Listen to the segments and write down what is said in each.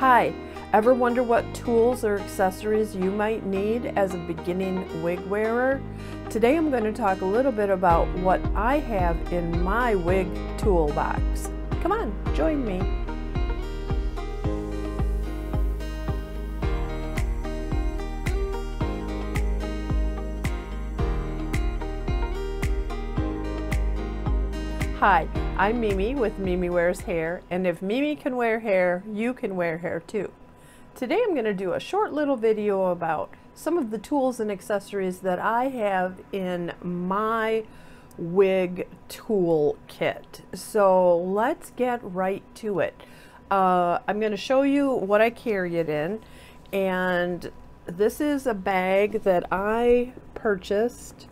Hi, ever wonder what tools or accessories you might need as a beginning wig wearer? Today I'm going to talk a little bit about what I have in my wig toolbox. Come on, join me. Hi, I'm Mimi with Mimi Wears Hair, and if Mimi can wear hair, you can wear hair too. Today I'm going to do a short little video about some of the tools and accessories that I have in my wig tool kit. So let's get right to it. Uh, I'm going to show you what I carry it in, and this is a bag that I purchased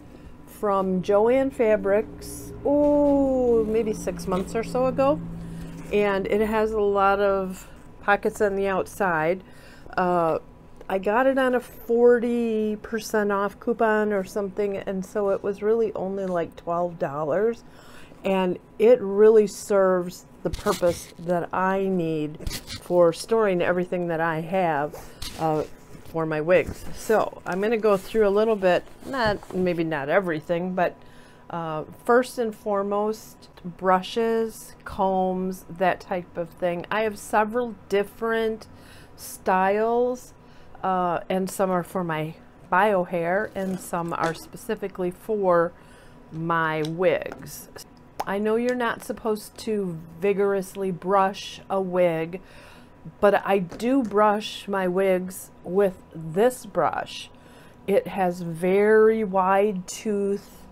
from Joann Fabrics, oh, maybe six months or so ago. And it has a lot of pockets on the outside. Uh, I got it on a 40% off coupon or something, and so it was really only like $12. And it really serves the purpose that I need for storing everything that I have. Uh, for my wigs. So I'm going to go through a little bit, not maybe not everything, but uh, first and foremost, brushes, combs, that type of thing. I have several different styles, uh, and some are for my bio hair, and some are specifically for my wigs. I know you're not supposed to vigorously brush a wig, but I do brush my wigs with this brush. It has very wide tooth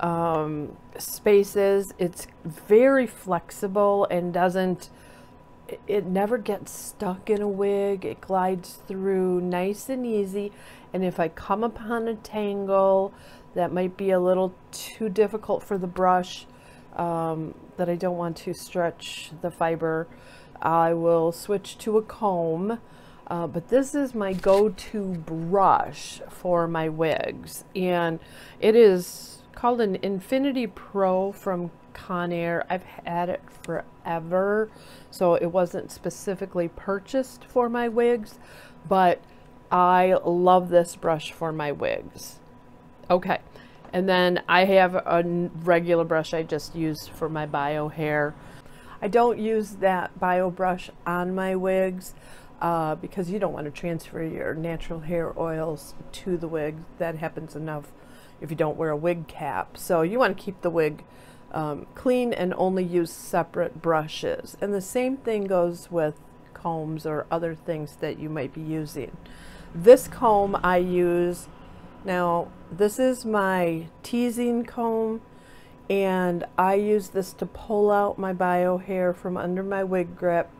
um, spaces. It's very flexible and doesn't, it never gets stuck in a wig. It glides through nice and easy. And if I come upon a tangle that might be a little too difficult for the brush, um, that I don't want to stretch the fiber, I will switch to a comb. Uh, but this is my go-to brush for my wigs. And it is called an Infinity Pro from Conair. I've had it forever. So it wasn't specifically purchased for my wigs. But I love this brush for my wigs. Okay. And then I have a regular brush I just use for my bio hair. I don't use that bio brush on my wigs uh, because you don't want to transfer your natural hair oils to the wig. That happens enough if you don't wear a wig cap. So you want to keep the wig um, clean and only use separate brushes. And the same thing goes with combs or other things that you might be using. This comb I use, now this is my teasing comb and I use this to pull out my bio hair from under my wig grip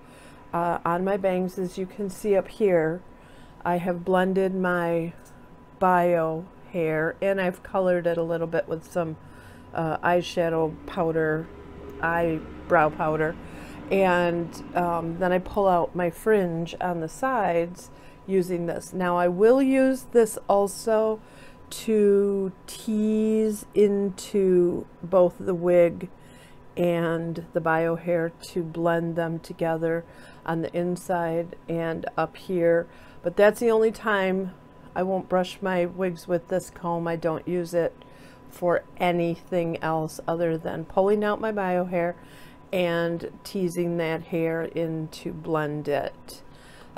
uh, on my bangs as you can see up here. I have blended my bio hair and I've colored it a little bit with some uh, eyeshadow powder eyebrow powder. And um, then I pull out my fringe on the sides using this. Now I will use this also to tease into both the wig and the bio hair to blend them together on the inside and up here. But that's the only time I won't brush my wigs with this comb. I don't use it for anything else other than pulling out my bio hair and teasing that hair in to blend it.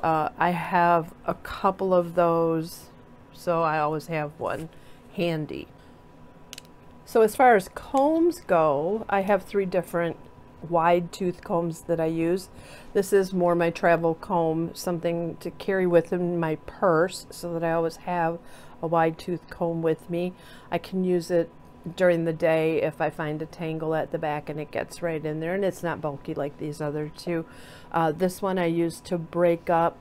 Uh, I have a couple of those so I always have one handy. So as far as combs go, I have three different wide tooth combs that I use. This is more my travel comb, something to carry with in my purse so that I always have a wide tooth comb with me. I can use it during the day if I find a tangle at the back and it gets right in there and it's not bulky like these other two. Uh, this one I use to break up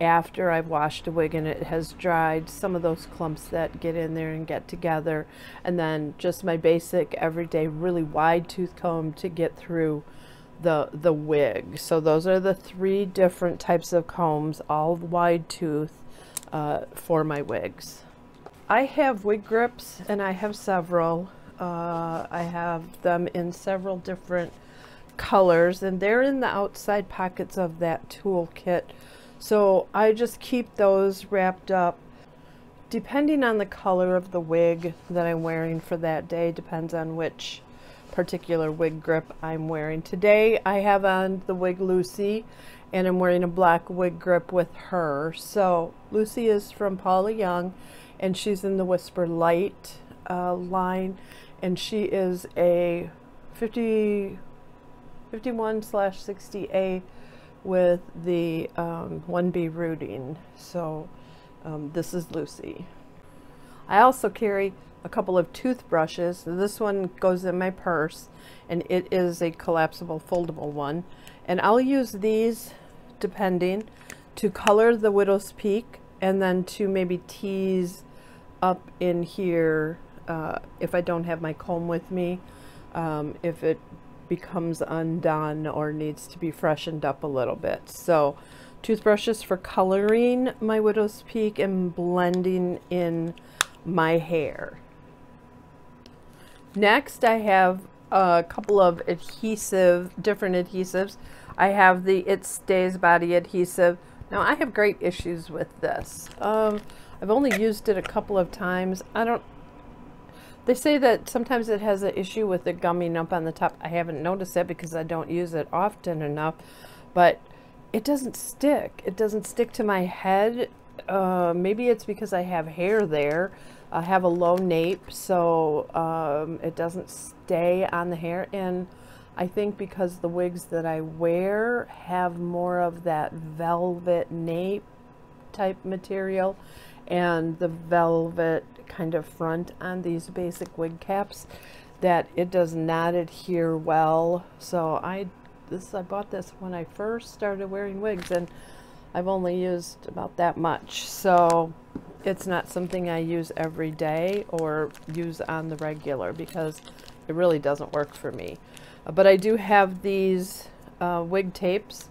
after I've washed a wig and it has dried some of those clumps that get in there and get together. And then just my basic everyday really wide tooth comb to get through the the wig. So those are the three different types of combs all wide tooth uh, for my wigs. I have wig grips and I have several. Uh, I have them in several different colors and they're in the outside pockets of that toolkit. So I just keep those wrapped up depending on the color of the wig that I'm wearing for that day, depends on which particular wig grip I'm wearing. Today I have on the wig Lucy and I'm wearing a black wig grip with her. So Lucy is from Paula Young and she's in the WhisperLite uh, line and she is a 50, 51 slash 60A with the um, 1B rooting. So um, this is Lucy. I also carry a couple of toothbrushes. This one goes in my purse and it is a collapsible foldable one. And I'll use these depending to color the widow's peak and then to maybe tease up in here uh, if I don't have my comb with me, um, if it becomes undone or needs to be freshened up a little bit. So toothbrushes for coloring my widow's peak and blending in my hair. Next, I have a couple of adhesive, different adhesives. I have the It Stays Body Adhesive. Now, I have great issues with this. Um, I've only used it a couple of times. I don't, they say that sometimes it has an issue with the gumming up on the top. I haven't noticed that because I don't use it often enough, but it doesn't stick. It doesn't stick to my head. Uh, maybe it's because I have hair there. I have a low nape, so um, it doesn't stay on the hair. And I think because the wigs that I wear have more of that velvet nape type material and the velvet kind of front on these basic wig caps that it does not adhere well. So I this I bought this when I first started wearing wigs and I've only used about that much. So it's not something I use every day or use on the regular because it really doesn't work for me. But I do have these uh, wig tapes.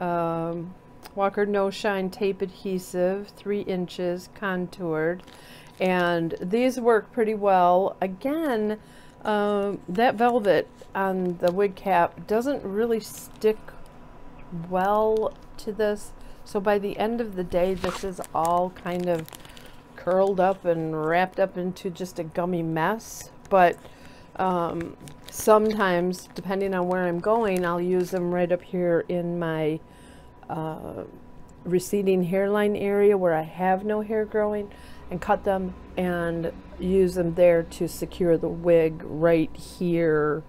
Um, Walker No Shine tape adhesive, three inches, contoured. And these work pretty well. Again, um, that velvet on the wig cap doesn't really stick well to this. So by the end of the day, this is all kind of curled up and wrapped up into just a gummy mess. But um, sometimes, depending on where I'm going, I'll use them right up here in my uh, receding hairline area where I have no hair growing and cut them and use them there to secure the wig right here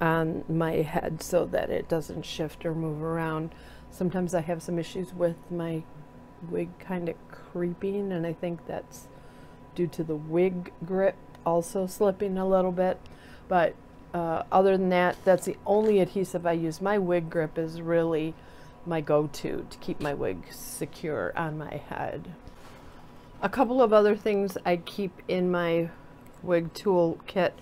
on my head so that it doesn't shift or move around. Sometimes I have some issues with my wig kind of creeping and I think that's due to the wig grip also slipping a little bit. But uh, other than that, that's the only adhesive I use. My wig grip is really my go-to to keep my wig secure on my head. A couple of other things I keep in my wig tool kit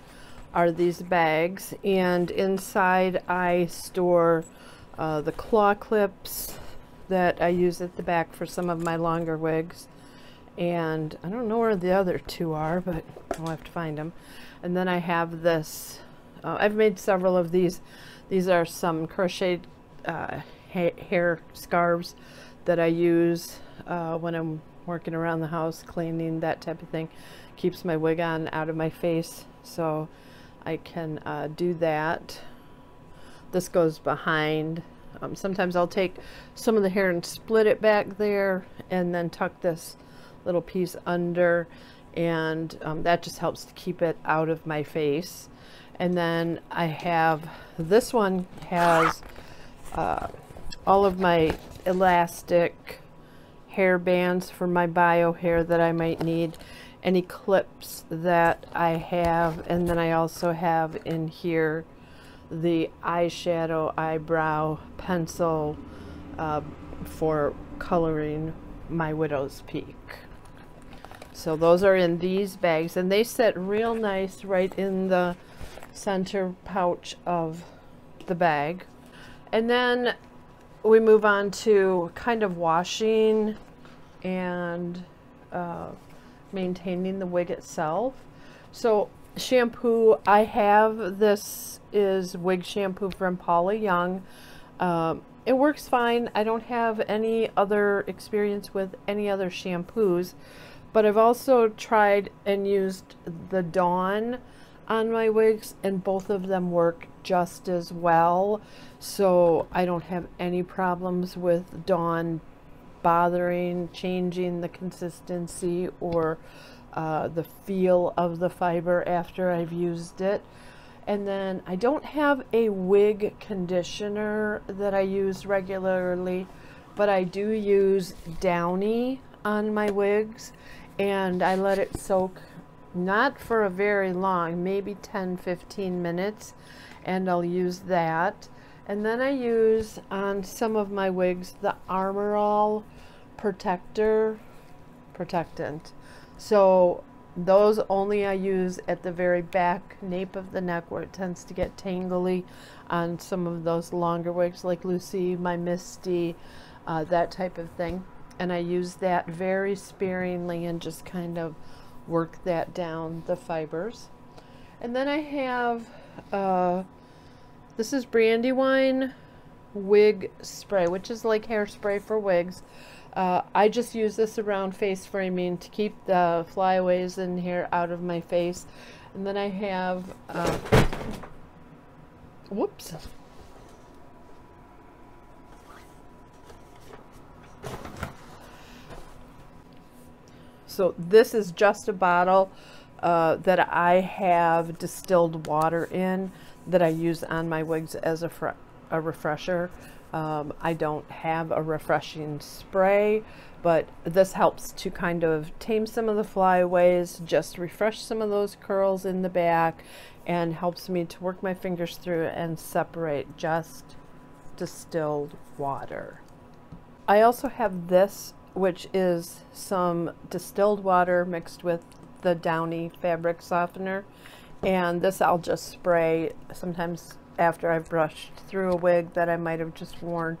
are these bags and inside I store uh, the claw clips that I use at the back for some of my longer wigs. And I don't know where the other two are but I'll have to find them and then I have this uh, I've made several of these. These are some crocheted uh, ha hair scarves that I use uh, when I'm working around the house, cleaning, that type of thing. Keeps my wig on out of my face, so I can uh, do that. This goes behind. Um, sometimes I'll take some of the hair and split it back there and then tuck this little piece under and um, that just helps to keep it out of my face. And then I have, this one has uh, all of my elastic hair bands for my bio hair that I might need any clips that I have and then I also have in here the eyeshadow eyebrow pencil uh, for coloring my widow's peak. So those are in these bags and they sit real nice right in the center pouch of the bag. And then we move on to kind of washing and uh, maintaining the wig itself. So shampoo I have, this is wig shampoo from Paula Young. Um, it works fine. I don't have any other experience with any other shampoos, but I've also tried and used the Dawn on my wigs and both of them work just as well. So I don't have any problems with Dawn bothering, changing the consistency or uh, the feel of the fiber after I've used it. And then I don't have a wig conditioner that I use regularly, but I do use Downy on my wigs and I let it soak not for a very long, maybe 10 15 minutes, and I'll use that. And then I use on some of my wigs the Armor All Protector Protectant. So those only I use at the very back nape of the neck where it tends to get tangly on some of those longer wigs like Lucy, my Misty, uh, that type of thing. And I use that very sparingly and just kind of work that down the fibers. And then I have, uh, this is Brandywine wig spray, which is like hairspray for wigs. Uh, I just use this around face framing to keep the flyaways and hair out of my face. And then I have, uh, whoops. So this is just a bottle uh, that I have distilled water in that I use on my wigs as a, a refresher. Um, I don't have a refreshing spray, but this helps to kind of tame some of the flyaways, just refresh some of those curls in the back, and helps me to work my fingers through and separate just distilled water. I also have this, which is some distilled water mixed with the Downy fabric softener. And this I'll just spray sometimes after I've brushed through a wig that I might have just worn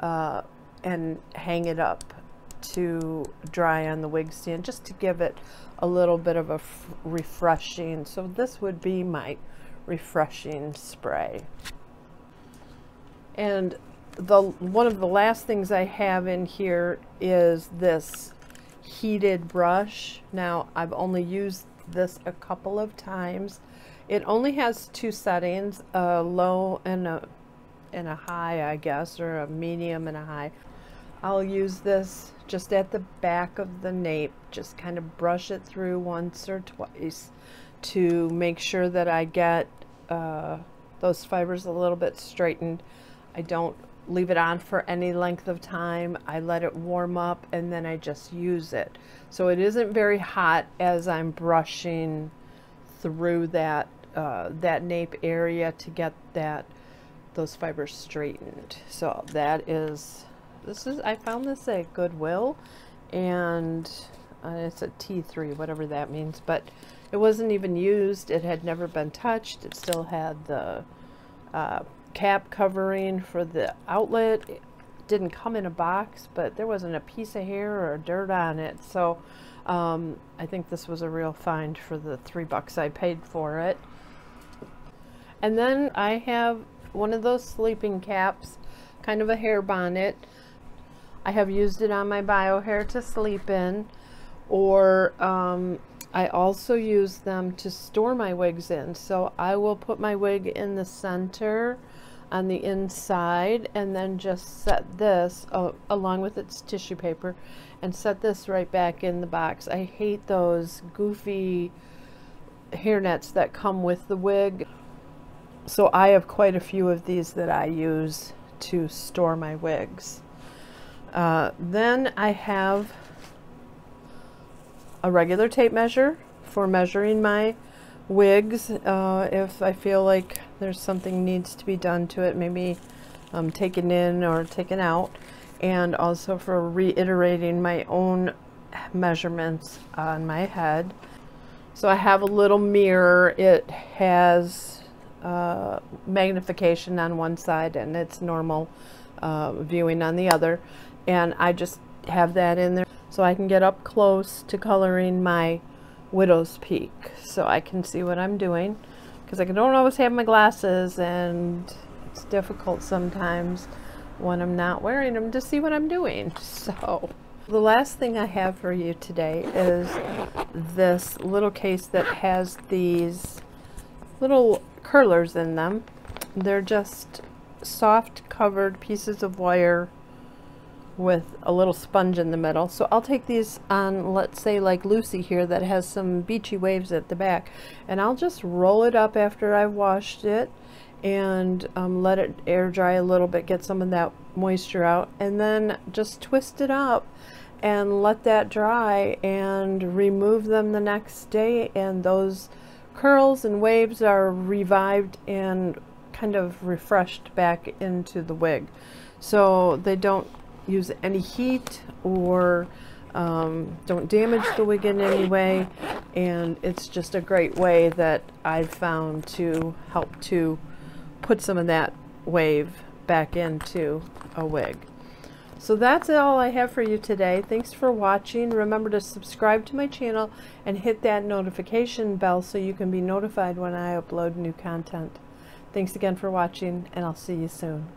uh, and hang it up to dry on the wig stand just to give it a little bit of a refreshing. So this would be my refreshing spray. And the one of the last things I have in here is this heated brush. Now I've only used this a couple of times it only has two settings, a low and a, and a high, I guess, or a medium and a high. I'll use this just at the back of the nape, just kind of brush it through once or twice to make sure that I get uh, those fibers a little bit straightened. I don't leave it on for any length of time. I let it warm up and then I just use it. So it isn't very hot as I'm brushing through that uh, that nape area to get that those fibers straightened. So that is, this is, I found this at Goodwill and uh, it's a T3, whatever that means, but it wasn't even used. It had never been touched. It still had the uh, cap covering for the outlet. It didn't come in a box, but there wasn't a piece of hair or dirt on it. So um, I think this was a real find for the three bucks I paid for it. And then I have one of those sleeping caps, kind of a hair bonnet. I have used it on my bio hair to sleep in, or um, I also use them to store my wigs in. So I will put my wig in the center on the inside and then just set this uh, along with its tissue paper and set this right back in the box. I hate those goofy hair nets that come with the wig so I have quite a few of these that I use to store my wigs. Uh, then I have a regular tape measure for measuring my wigs uh, if I feel like there's something needs to be done to it, maybe um, taken in or taken out, and also for reiterating my own measurements on my head. So I have a little mirror. It has uh, magnification on one side and it's normal uh, viewing on the other and I just have that in there so I can get up close to coloring my widow's peak so I can see what I'm doing because I don't always have my glasses and it's difficult sometimes when I'm not wearing them to see what I'm doing. So the last thing I have for you today is this little case that has these little curlers in them. They're just soft covered pieces of wire with a little sponge in the middle. So I'll take these on, let's say like Lucy here that has some beachy waves at the back, and I'll just roll it up after I've washed it and um, let it air dry a little bit, get some of that moisture out, and then just twist it up and let that dry and remove them the next day and those curls and waves are revived and kind of refreshed back into the wig. So they don't use any heat or um, don't damage the wig in any way and it's just a great way that I've found to help to put some of that wave back into a wig. So that's all I have for you today. Thanks for watching. Remember to subscribe to my channel and hit that notification bell so you can be notified when I upload new content. Thanks again for watching and I'll see you soon.